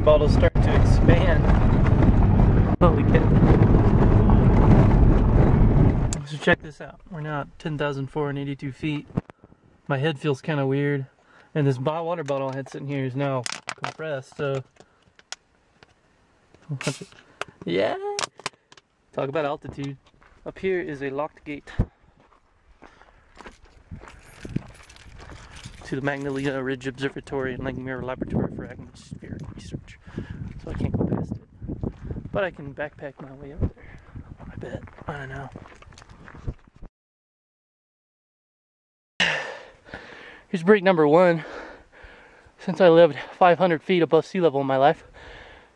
bottles start to expand. Oh, Holy cow. So check this out. We're now at 10,482 feet. My head feels kind of weird. And this water bottle I had sitting here is now compressed, so... Yeah! Talk about altitude. Up here is a locked gate. to the Magdalena Ridge Observatory and Lake Laboratory for Atmospheric Research. So I can't go past it. But I can backpack my way up there. I bet. I don't know. Here's break number one. Since I lived 500 feet above sea level in my life,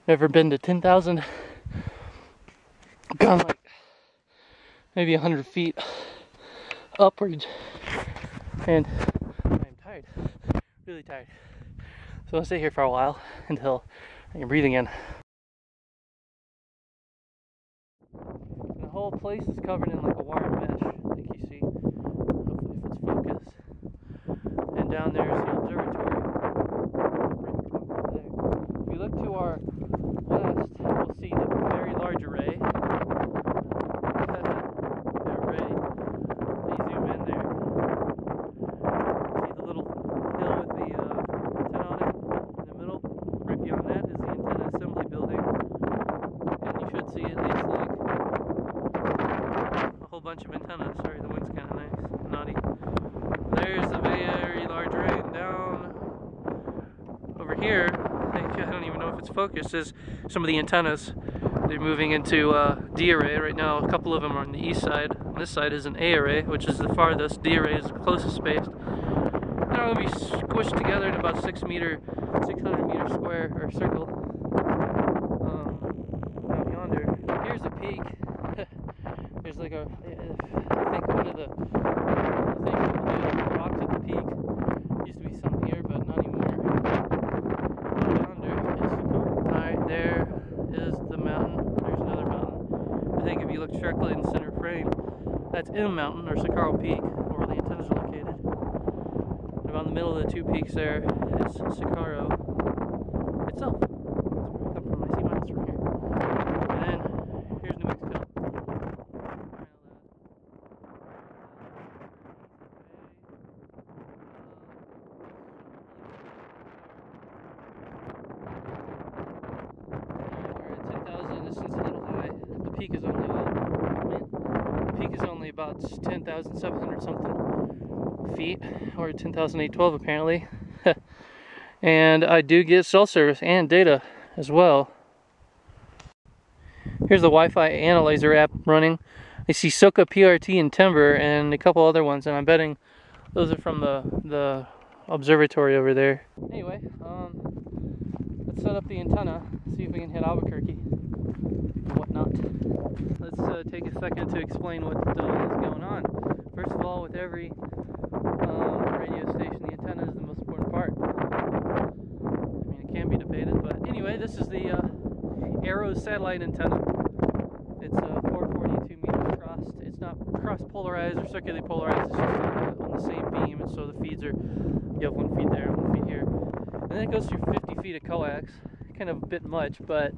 never been to 10,000. Gone like maybe 100 feet upwards. And I'm tired, really tired. So I'll stay here for a while until I can breathe again. Whole place is covered in like a wire mesh, I think you see. Hopefully if it's focused. And down there is the observatory. If you look to our west, we'll see the very large array bunch of antennas. Sorry, the wind's kind of nice, naughty. There's the very large array. Down over here, I don't even know if it's focused. Is some of the antennas. They're moving into uh, D array right now. A couple of them are on the east side. On this side is an A array, which is the farthest. D array is the closest spaced. They're all going to be squished together in about six meter, 600 meter square or circle. Um, out yonder. Here's a peak there's like a, I think one of the things people do, rocks at the peak. Used to be some here, but not anymore. Yonder is the Right there is the mountain. There's another mountain. I think if you look directly in the center frame, that's in a mountain or Socorro Peak, where the antennas are located. Around the middle of the two peaks there is Socorro itself. peak is only well, peak is only about 10,700 something feet, or 10,812 apparently. and I do get cell service and data as well. Here's the Wi-Fi analyzer app running. I see Soka PRT and Timber and a couple other ones, and I'm betting those are from the the observatory over there. Anyway, um, let's set up the antenna, see if we can hit Albuquerque and whatnot. Let's uh, take a second to explain what uh, is going on. First of all, with every um, radio station, the antenna is the most important part. I mean, it can be debated, but anyway, this is the uh, Arrow satellite antenna. It's uh, 442 meters across. It's not cross polarized or circularly polarized. It's just on the same beam, and so the feeds are you have one feed there, one feed here, and then it goes through 50 feet of coax. Kind of a bit much, but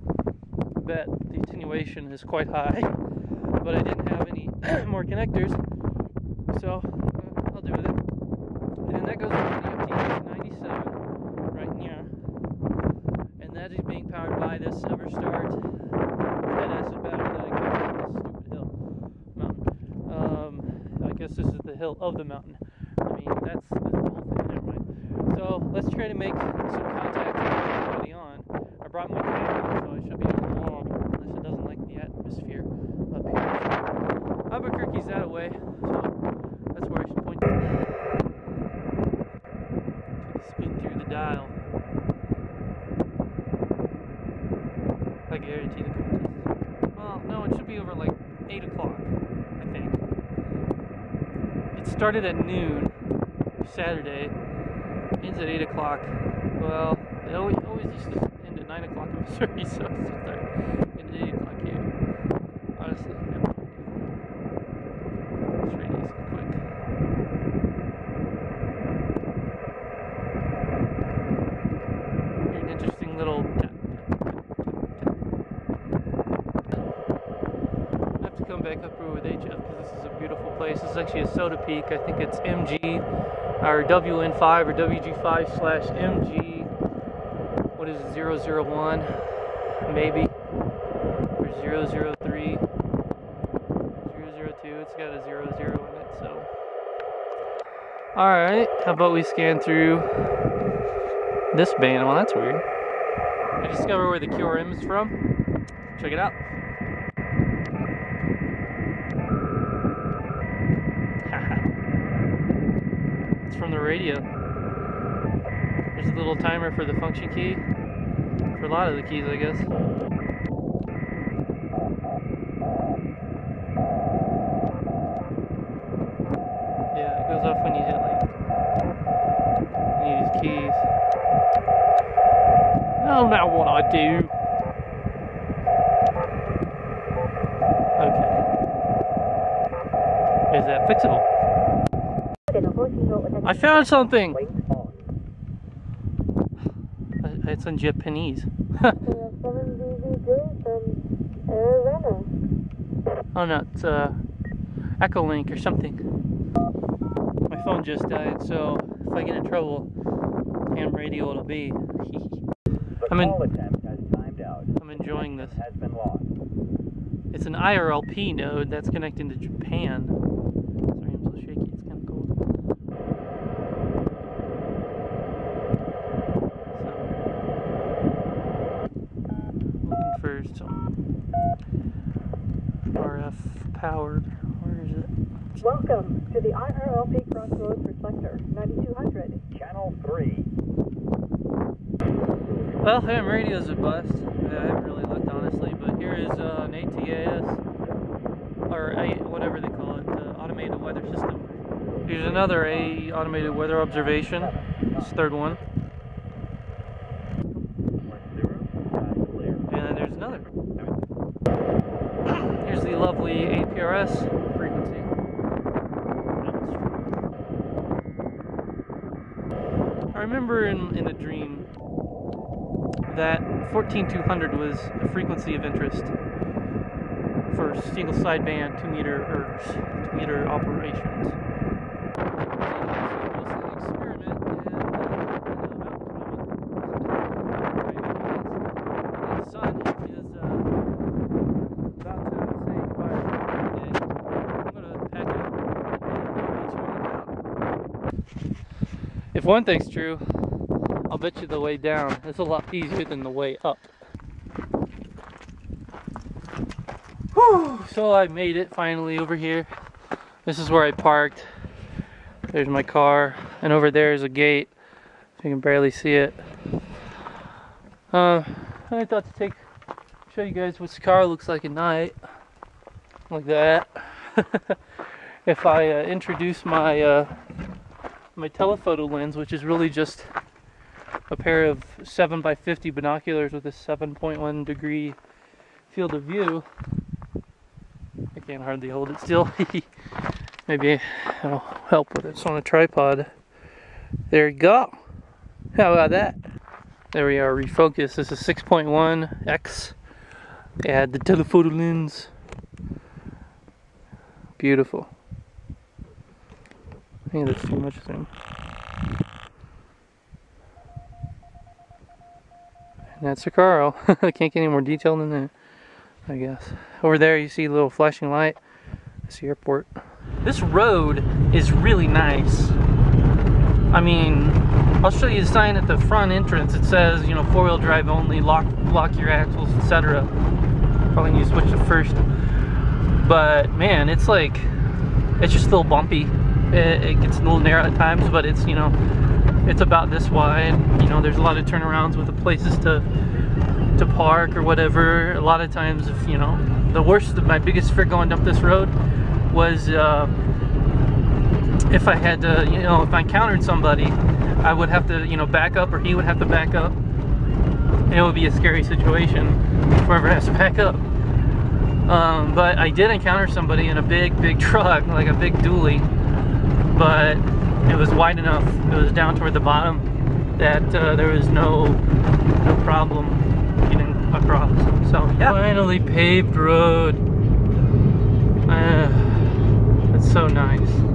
bet the attenuation is quite high, but I didn't have any more connectors, so uh, I'll do with it. And that goes into the FT-897 right here, and that is being powered by this EverStart lead acid battery that I got on this stupid hill mountain. Um, I guess this is the hill of the mountain. I mean, that's, that's the whole thing. Never mind. So let's try to make some contact with everybody on. I brought my camera, so I should be able to atmosphere up here. Albuquerque's that way, so that's where I should point Spin through the dial. I guarantee the contest. Well, no, it should be over like 8 o'clock, I think. It started at noon, Saturday, ends at 8 o'clock. Well, it always, always used to end at 9 o'clock in Missouri, so it's like at 8 o'clock here. Back up with HF because this is a beautiful place. This is actually a SOTA peak. I think it's MG or WN5 or WG5 slash MG. What is it? 001 maybe or 003 002 it's got a 00 in it so alright how about we scan through this band well that's weird I discovered where the QRM is from check it out it's from the radio there's a little timer for the function key for a lot of the keys I guess Yeah, it goes off when you hit like any of these keys. Oh, now what I do. Okay. Is that fixable? I found something! It's in Japanese. oh no, it's uh, Echolink or something My phone just died, so if I get in trouble, ham radio it'll be. I'm, in, I'm enjoying this. It's an IRLP node that's connecting to Japan. Sorry, I'm so shaky. It's kind of cold. So, looking for some RF powered. Where is it? Welcome to the IRLP Crossroads Reflector 9200. Channel 3. Well, ham radio's a bust. I haven't really looked honestly, but here is uh, an ATAS, or a, whatever they call it, the automated weather system. Here's another A automated weather observation. This third one. And APRS remember in, in a dream that 14200 was a frequency of interest for single sideband 2 meter or 2 meter operations. If one thing's true, I'll bet you the way down is a lot easier than the way up. Whew, so I made it finally over here. This is where I parked. There's my car, and over there is a gate. You can barely see it. Uh, I thought to take, show you guys what the car looks like at night, like that. if I uh, introduce my uh, my telephoto lens, which is really just a pair of 7 by 50 binoculars with a 7.1 degree field of view. I can't hardly hold it still. Maybe I'll help with it. It's on a tripod. There you go. How about that? There we are, refocus. This is 6.1 X. Add the telephoto lens. Beautiful. Think that's too much. And that's the Carl. I can't get any more detail than that, I guess. Over there you see a little flashing light. That's the airport. This road is really nice. I mean, I'll show you the sign at the front entrance. It says, you know, four-wheel drive only, lock, lock your axles, etc. Probably need to switch to first. But man, it's like, it's just a little bumpy it, it gets a little narrow at times, but it's, you know, it's about this wide. You know, there's a lot of turnarounds with the places to to park or whatever. A lot of times, if you know, the worst, my biggest fear going up this road was uh, if I had to, you know, if I encountered somebody, I would have to, you know, back up or he would have to back up. And it would be a scary situation. Whoever has to back up. Um, but I did encounter somebody in a big, big truck, like a big dually but it was wide enough, it was down toward the bottom, that uh, there was no, no problem getting across. So yeah. Finally paved road. Uh, it's so nice.